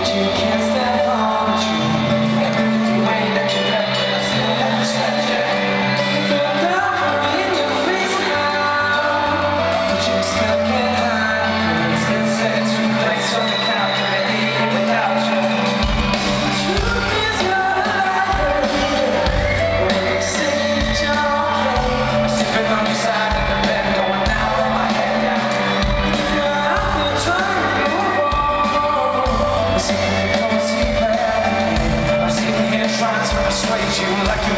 but you can't stop. I'm sitting here trying to persuade you like